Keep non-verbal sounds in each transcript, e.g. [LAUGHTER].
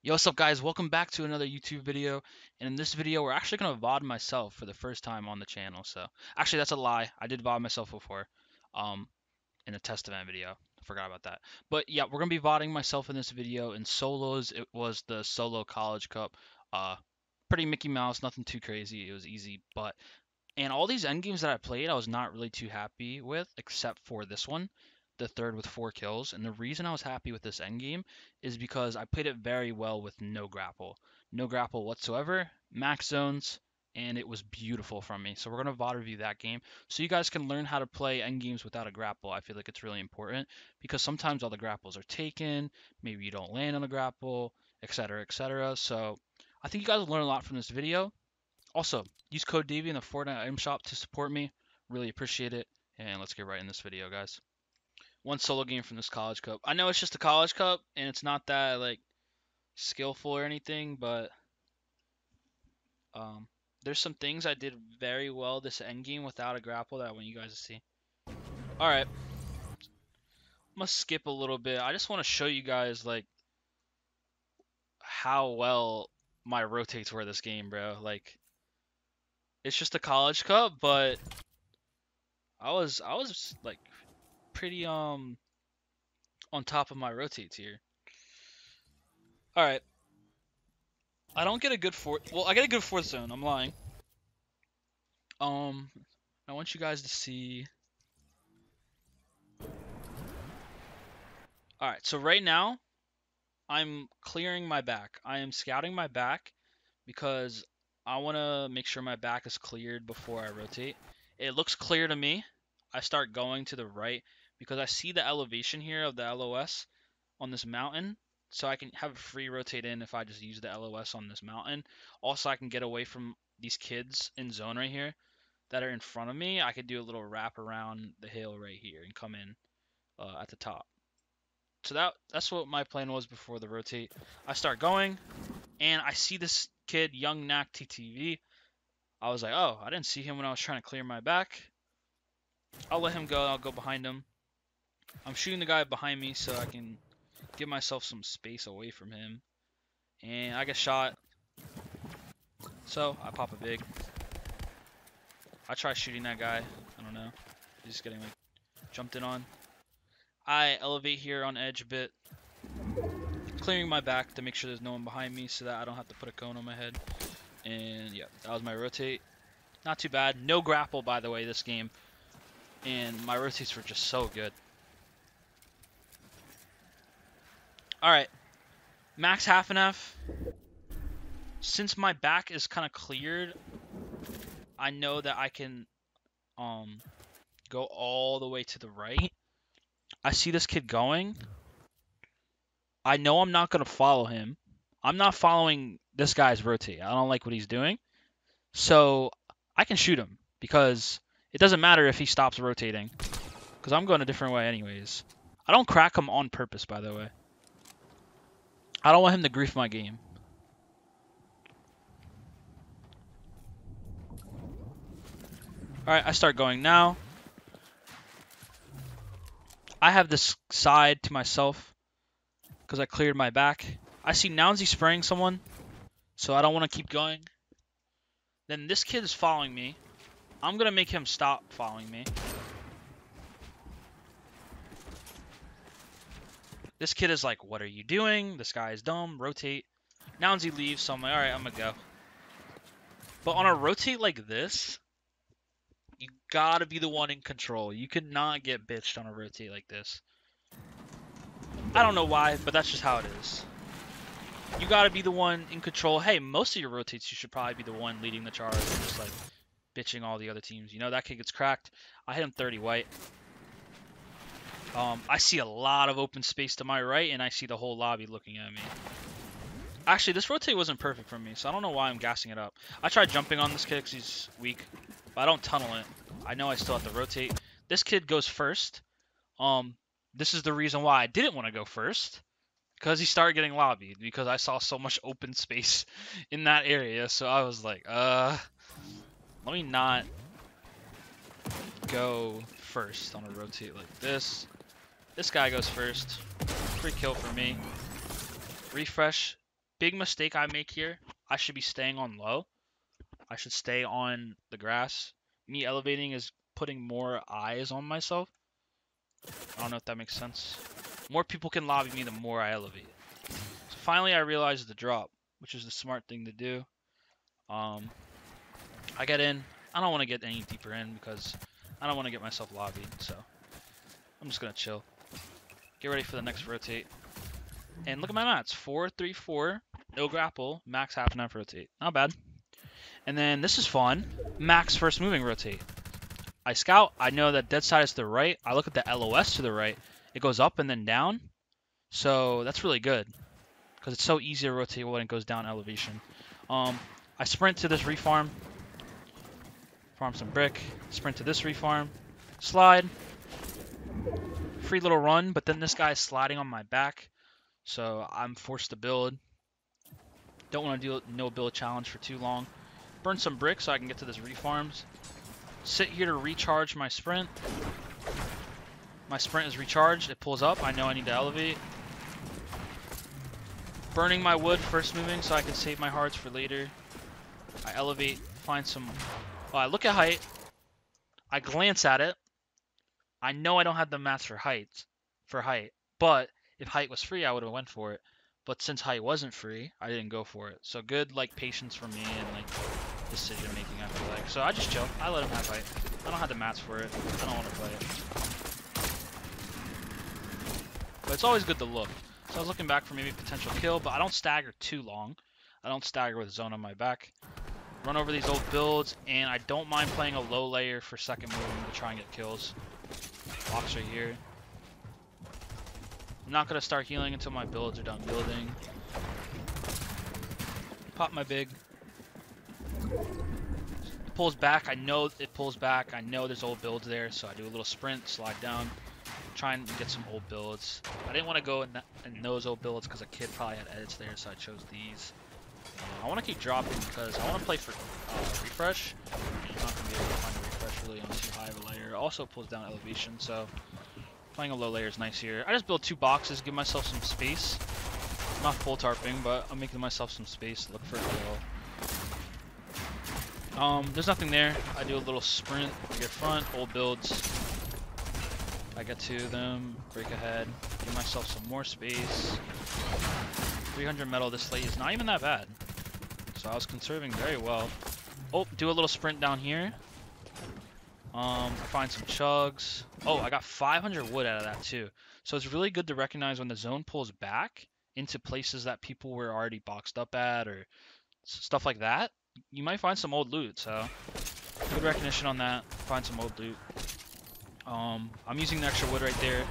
Yo, what's up guys? Welcome back to another YouTube video. And in this video, we're actually going to VOD myself for the first time on the channel. So, actually that's a lie. I did VOD myself before um, in a test event video. I forgot about that. But yeah, we're going to be VODing myself in this video. In solos, it was the Solo College Cup. Uh, pretty Mickey Mouse, nothing too crazy. It was easy. But, and all these end games that I played, I was not really too happy with, except for this one the third with four kills. And the reason I was happy with this end game is because I played it very well with no grapple. No grapple whatsoever, max zones, and it was beautiful from me. So we're going to VOD review that game so you guys can learn how to play end games without a grapple. I feel like it's really important because sometimes all the grapples are taken, maybe you don't land on a grapple, etc., etc. So I think you guys will learn a lot from this video. Also, use code Davey in the Fortnite item shop to support me. Really appreciate it. And let's get right in this video, guys one solo game from this college cup. I know it's just a college cup and it's not that like skillful or anything, but um, there's some things I did very well this end game without a grapple that I want you guys to see. All right, I'm gonna skip a little bit. I just want to show you guys like how well my rotates were this game, bro. Like it's just a college cup, but I was I was like pretty um on top of my rotates here. All right. I don't get a good fourth. Well, I get a good fourth zone. I'm lying. Um, I want you guys to see. All right. So right now, I'm clearing my back. I am scouting my back because I want to make sure my back is cleared before I rotate. It looks clear to me. I start going to the right because I see the elevation here of the LOS on this mountain. So I can have a free rotate in if I just use the LOS on this mountain. Also, I can get away from these kids in zone right here that are in front of me. I could do a little wrap around the hill right here and come in uh, at the top. So that that's what my plan was before the rotate. I start going, and I see this kid, Young Knack TTV. I was like, oh, I didn't see him when I was trying to clear my back. I'll let him go. I'll go behind him. I'm shooting the guy behind me so I can give myself some space away from him. And I get shot. So, I pop a big. I try shooting that guy. I don't know. He's just getting like jumped in on. I elevate here on edge a bit. Clearing my back to make sure there's no one behind me so that I don't have to put a cone on my head. And yeah, that was my rotate. Not too bad. No grapple, by the way, this game. And my rotates were just so good. Alright. Max half half. Since my back is kind of cleared, I know that I can um go all the way to the right. I see this kid going. I know I'm not going to follow him. I'm not following this guy's rotate. I don't like what he's doing. So I can shoot him because it doesn't matter if he stops rotating because I'm going a different way anyways. I don't crack him on purpose, by the way. I don't want him to grief my game. Alright, I start going now. I have this side to myself because I cleared my back. I see Nounsy spraying someone, so I don't want to keep going. Then this kid is following me. I'm going to make him stop following me. This kid is like, what are you doing? This guy is dumb. Rotate. Nounsy leaves, so I'm like, alright, I'm gonna go. But on a rotate like this, you gotta be the one in control. You cannot get bitched on a rotate like this. I don't know why, but that's just how it is. You gotta be the one in control. Hey, most of your rotates, you should probably be the one leading the charge and just like bitching all the other teams. You know, that kid gets cracked. I hit him 30 white. Um, I see a lot of open space to my right, and I see the whole lobby looking at me. Actually, this rotate wasn't perfect for me, so I don't know why I'm gassing it up. I tried jumping on this kid because he's weak, but I don't tunnel it. I know I still have to rotate. This kid goes first. Um, this is the reason why I didn't want to go first. Because he started getting lobbied, because I saw so much [LAUGHS] open space [LAUGHS] in that area, so I was like, uh, let me not go first on a rotate like this. This guy goes first. Free kill for me. Refresh. big mistake I make here. I should be staying on low. I should stay on the grass. Me elevating is putting more eyes on myself. I don't know if that makes sense. More people can lobby me the more I elevate. So finally I realized the drop, which is the smart thing to do. Um, I get in. I don't want to get any deeper in because I don't want to get myself lobbied, so I'm just going to chill. Get ready for the next rotate. And look at my mats. 4, 3, 4. No grapple. Max half and half rotate. Not bad. And then this is fun. Max first moving rotate. I scout. I know that dead side is to the right. I look at the LOS to the right. It goes up and then down. So that's really good. Because it's so easy to rotate when it goes down elevation. Um, I sprint to this refarm. Farm some brick. Sprint to this refarm. Slide. Free little run, but then this guy is sliding on my back. So I'm forced to build. Don't want to do no build challenge for too long. Burn some bricks so I can get to this refarms. Sit here to recharge my sprint. My sprint is recharged. It pulls up. I know I need to elevate. Burning my wood first moving so I can save my hearts for later. I elevate, find some... I look at height. I glance at it. I know I don't have the mats for height, for height, but if height was free, I would have went for it. But since height wasn't free, I didn't go for it. So good like patience for me and like decision making I feel like. So I just chill. I let him have height. I don't have the mats for it. I don't want to play it. But it's always good to look. So I was looking back for maybe potential kill, but I don't stagger too long. I don't stagger with zone on my back. Run over these old builds, and I don't mind playing a low layer for second movement to try and get kills. Box right here. I'm not to start healing until my builds are done building. Pop my big. It pulls back. I know it pulls back. I know there's old builds there, so I do a little sprint, slide down, try and get some old builds. I didn't want to go in, that, in those old builds because a kid probably had edits there, so I chose these. Uh, I want to keep dropping because I want to play for uh, refresh. Really on too high of a layer. Also pulls down elevation, so Playing a low layer is nice here. I just built two boxes, give myself some space. I'm not full tarping, but I'm making myself some space to look for a kill. Um, there's nothing there. I do a little sprint, get front, old builds. I get to them, break ahead, give myself some more space. 300 metal this late is not even that bad. So I was conserving very well. Oh, do a little sprint down here. Um, find some chugs. Oh, I got 500 wood out of that too. So it's really good to recognize when the zone pulls back into places that people were already boxed up at or stuff like that. You might find some old loot, so good recognition on that. Find some old loot. Um, I'm using the extra wood right there.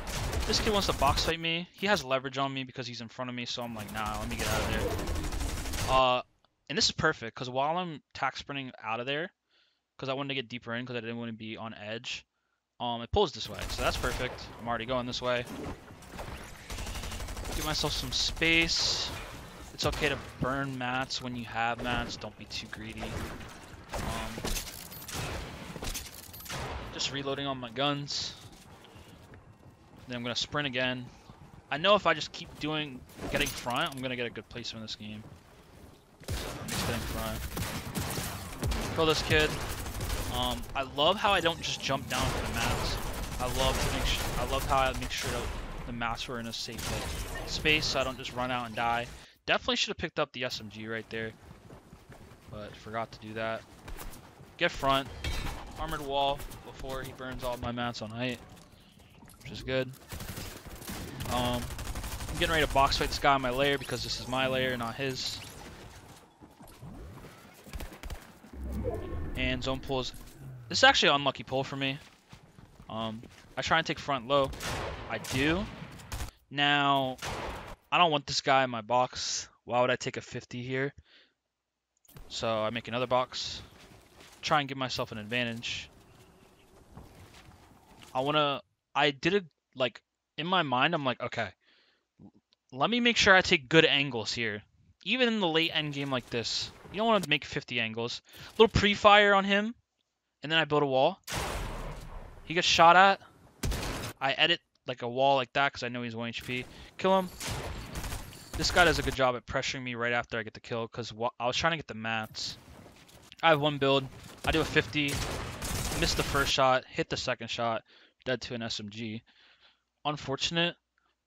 This kid wants to box fight me. He has leverage on me because he's in front of me, so I'm like, nah, let me get out of there. Uh, and this is perfect because while I'm tack sprinting out of there, because I wanted to get deeper in because I didn't want to be on edge. Um, it pulls this way, so that's perfect. I'm already going this way. Give myself some space. It's okay to burn mats when you have mats. Don't be too greedy. Um, just reloading on my guns. Then I'm going to sprint again. I know if I just keep doing, getting front, I'm going to get a good placement in this game. I'm just getting front. Kill this kid. Um, I love how I don't just jump down for the mats. I love to make I love how I make sure that the mats were in a safe space so I don't just run out and die. Definitely should have picked up the SMG right there, but forgot to do that. Get front, armored wall before he burns all my mats on height, which is good. Um, I'm getting ready to box fight this guy on my layer because this is my layer, not his. And zone pulls this is actually an unlucky pull for me. Um, I try and take front low. I do. Now, I don't want this guy in my box. Why would I take a 50 here? So I make another box. Try and give myself an advantage. I want to... I did it, like, in my mind, I'm like, okay. Let me make sure I take good angles here. Even in the late end game like this. You don't want to make 50 angles. A little pre-fire on him and then I build a wall. He gets shot at. I edit like a wall like that because I know he's 1 HP. Kill him. This guy does a good job at pressuring me right after I get the kill because I was trying to get the mats. I have one build. I do a 50, miss the first shot, hit the second shot, dead to an SMG. Unfortunate,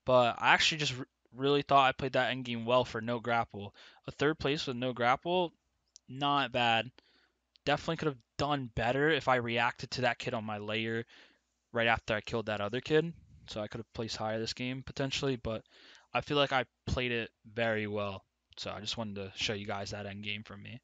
but I actually just really thought I played that end game well for no grapple. A third place with no grapple, not bad. Definitely could have done better if I reacted to that kid on my layer right after I killed that other kid. So I could have placed higher this game potentially, but I feel like I played it very well. So I just wanted to show you guys that end game from me.